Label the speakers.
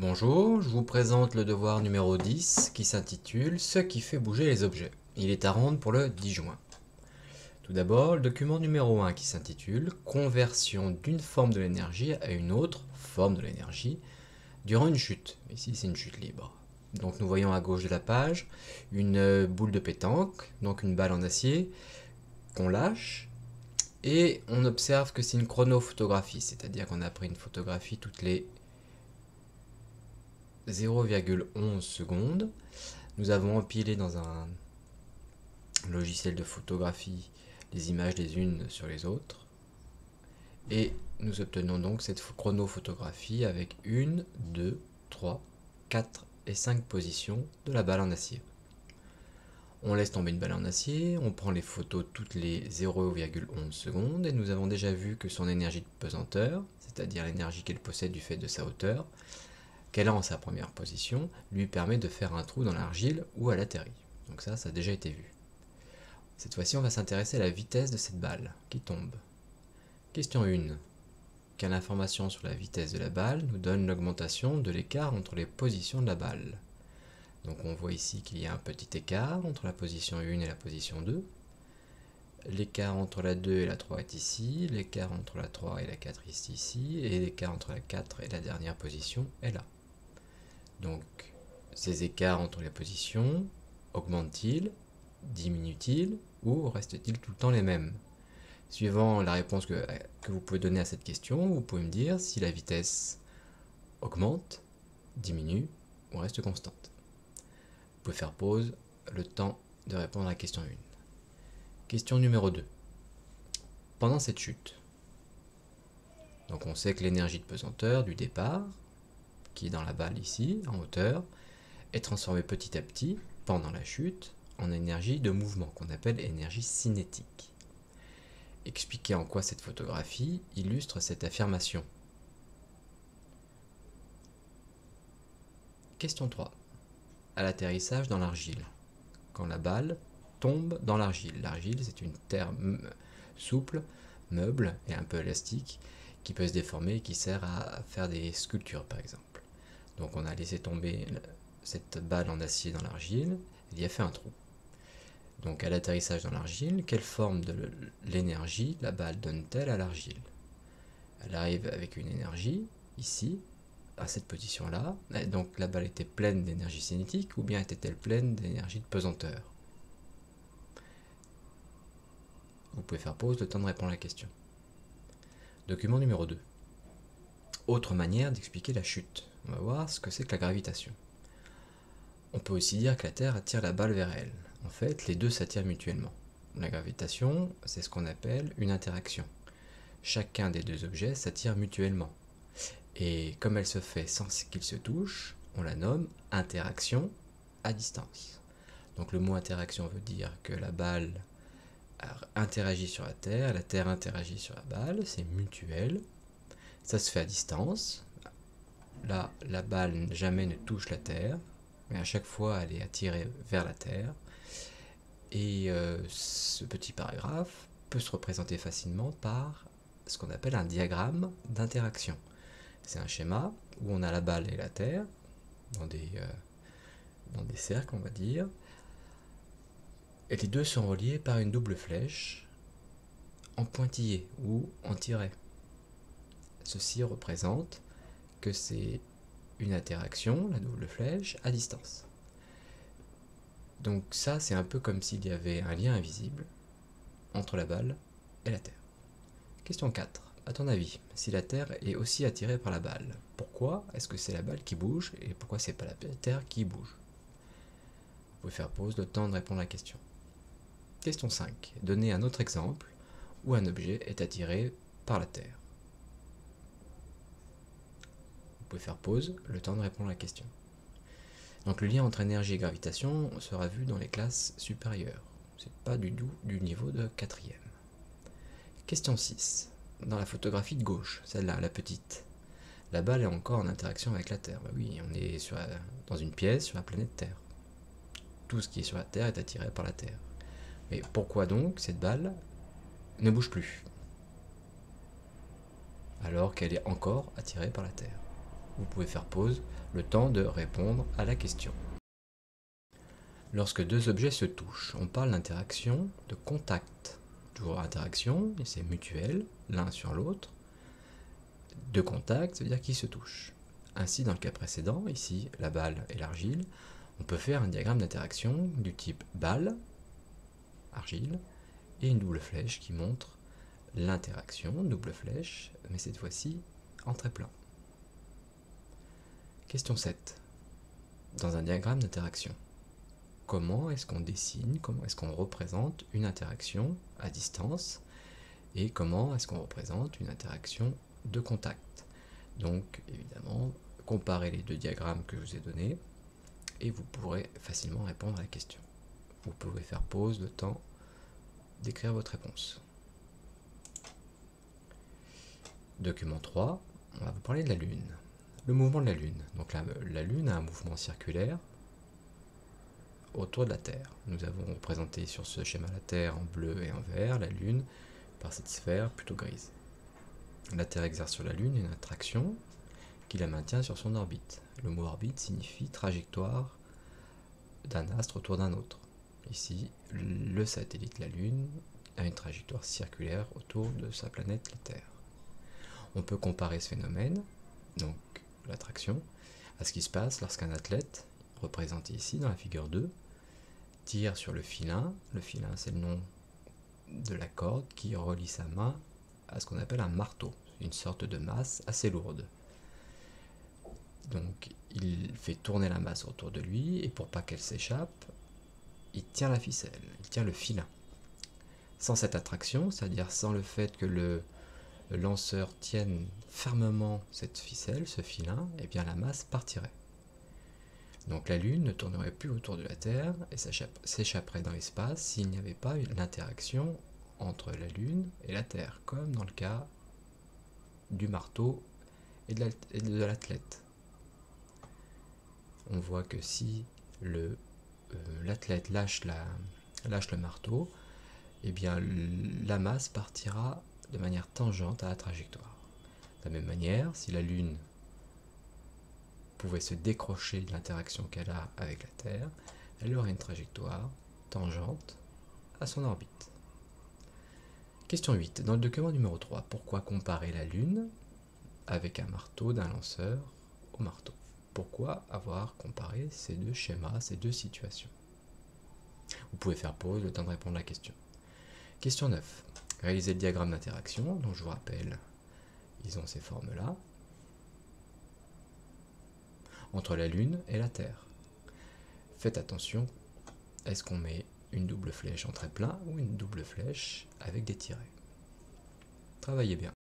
Speaker 1: Bonjour, je vous présente le devoir numéro 10 qui s'intitule Ce qui fait bouger les objets. Il est à rendre pour le 10 juin. Tout d'abord, le document numéro 1 qui s'intitule Conversion d'une forme de l'énergie à une autre forme de l'énergie durant une chute. Ici, c'est une chute libre. Donc nous voyons à gauche de la page une boule de pétanque, donc une balle en acier qu'on lâche et on observe que c'est une chronophotographie, c'est-à-dire qu'on a pris une photographie toutes les 0,11 secondes. Nous avons empilé dans un logiciel de photographie les images les unes sur les autres. Et nous obtenons donc cette chronophotographie avec une, deux, trois, quatre et cinq positions de la balle en acier. On laisse tomber une balle en acier, on prend les photos toutes les 0,11 secondes et nous avons déjà vu que son énergie de pesanteur, c'est-à-dire l'énergie qu'elle possède du fait de sa hauteur, qu'elle a en sa première position, lui permet de faire un trou dans l'argile ou à l'atterri. Donc ça, ça a déjà été vu. Cette fois-ci, on va s'intéresser à la vitesse de cette balle qui tombe. Question 1. Quelle information sur la vitesse de la balle nous donne l'augmentation de l'écart entre les positions de la balle? Donc on voit ici qu'il y a un petit écart entre la position 1 et la position 2. L'écart entre la 2 et la 3 est ici, l'écart entre la 3 et la 4 est ici, et l'écart entre la 4 et la dernière position est là. Donc, ces écarts entre les positions augmentent-ils, diminuent-ils ou restent-ils tout le temps les mêmes? Suivant la réponse que, vous pouvez donner à cette question, vous pouvez me dire si la vitesse augmente, diminue ou reste constante. Vous pouvez faire pause le temps de répondre à la question 1. Question numéro 2. Pendant cette chute, donc on sait que l'énergie de pesanteur du départ qui est dans la balle ici, en hauteur, est transformé petit à petit, pendant la chute, en énergie de mouvement, qu'on appelle énergie cinétique. Expliquer en quoi cette photographie illustre cette affirmation. Question 3. À l'atterrissage dans l'argile. Quand la balle tombe dans l'argile. L'argile, c'est une terre souple, meuble et un peu élastique qui peut se déformer et qui sert à faire des sculptures par exemple. Donc on a laissé tomber cette balle en acier dans l'argile, il y a fait un trou. Donc à l'atterrissage dans l'argile, quelle forme de l'énergie la balle donne-t-elle à l'argile? Elle arrive avec une énergie, ici, à cette position-là. Donc la balle était pleine d'énergie cinétique ou bien était-elle pleine d'énergie de pesanteur? Vous pouvez faire pause, le temps de répondre à la question. Document numéro 2. Autre manière d'expliquer la chute. On va voir ce que c'est que la gravitation. On peut aussi dire que la Terre attire la balle vers elle. En fait, les deux s'attirent mutuellement. La gravitation, c'est ce qu'on appelle une interaction. Chacun des deux objets s'attire mutuellement. Et comme elle se fait sans qu'ils se touchent, on la nomme interaction à distance. Donc le mot interaction veut dire que la balle interagit sur la Terre, la Terre interagit sur la balle, c'est mutuel. Ça se fait à distance, Là, la balle jamais ne touche la Terre, mais à chaque fois elle est attirée vers la Terre. Et euh, ce petit paragraphe peut se représenter facilement par ce qu'on appelle un diagramme d'interaction. C'est un schéma où on a la balle et la Terre dans des, euh, cercles, on va dire. Et les deux sont reliés par une double flèche en pointillé ou en tiret. Ceci représente que c'est une interaction, la double flèche, à distance. Donc ça, c'est un peu comme s'il y avait un lien invisible entre la balle et la Terre. Question 4. À ton avis, si la Terre est aussi attirée par la balle, pourquoi est-ce que c'est la balle qui bouge et pourquoi c'est pas la Terre qui bouge? Vous pouvez faire pause, le temps de répondre à la question. Question 5. Donnez un autre exemple où un objet est attiré par la Terre. Vous pouvez faire pause, le temps de répondre à la question. Donc le lien entre énergie et gravitation sera vu dans les classes supérieures. C'est pas du tout du niveau de quatrième. Question 6. Dans la photographie de gauche, celle-là, la petite, la balle est encore en interaction avec la Terre. Bah oui, on est dans une pièce sur la planète Terre. Tout ce qui est sur la Terre est attiré par la Terre. Mais pourquoi donc cette balle ne bouge plus alors qu'elle est encore attirée par la Terre? Vous pouvez faire pause le temps de répondre à la question. Lorsque deux objets se touchent, on parle d'interaction de contact. Toujours interaction, c'est mutuel, l'un sur l'autre. De contact, ça veut dire qu'ils se touchent. Ainsi, dans le cas précédent, ici la balle et l'argile, on peut faire un diagramme d'interaction du type balle, argile, et une double flèche qui montre l'interaction, double flèche, mais cette fois-ci en très plein. Question 7. Dans un diagramme d'interaction, comment est-ce qu'on dessine, comment est-ce qu'on représente une interaction à distance et comment est-ce qu'on représente une interaction de contact? Donc évidemment, comparez les deux diagrammes que je vous ai donnés et vous pourrez facilement répondre à la question. Vous pouvez faire pause le temps d'écrire votre réponse. Document 3, on va vous parler de la Lune. Le mouvement de la Lune. Donc la, la Lune a un mouvement circulaire autour de la Terre. Nous avons représenté sur ce schéma la Terre en bleu et en vert, la Lune par cette sphère plutôt grise. La Terre exerce sur la Lune une attraction qui la maintient sur son orbite. Le mot orbite signifie trajectoire d'un astre autour d'un autre. Ici, le satellite, la Lune, a une trajectoire circulaire autour de sa planète, la Terre. On peut comparer ce phénomène, donc l'attraction, à ce qui se passe lorsqu'un athlète, représenté ici dans la figure 2, tire sur le filin. Le filin, c'est le nom de la corde qui relie sa main à ce qu'on appelle un marteau, une sorte de masse assez lourde. Donc il fait tourner la masse autour de lui et pour pas qu'elle s'échappe, il tient la ficelle, il tient le filin. Sans cette attraction, c'est-à-dire sans le fait que le lanceur tienne fermement cette ficelle, ce filin, eh bien la masse partirait. Donc la Lune ne tournerait plus autour de la Terre et s'échapperait dans l'espace s'il n'y avait pas l'interaction entre la Lune et la Terre, comme dans le cas du marteau et de l'athlète. On voit que si euh, l'athlète lâche, le marteau, eh bien la masse partira de manière tangente à la trajectoire. De la même manière, si la Lune pouvait se décrocher de l'interaction qu'elle a avec la Terre, elle aurait une trajectoire tangente à son orbite. Question 8. Dans le document numéro 3, pourquoi comparer la Lune avec un marteau d'un lanceur au marteau? Pourquoi avoir comparé ces deux schémas, ces deux situations? Vous pouvez faire pause le temps de répondre à la question. Question 9. Réaliser le diagramme d'interaction, dont je vous rappelle, ils ont ces formes-là, entre la Lune et la Terre. Faites attention, est-ce qu'on met une double flèche en trait plein ou une double flèche avec des tirets? Travaillez bien.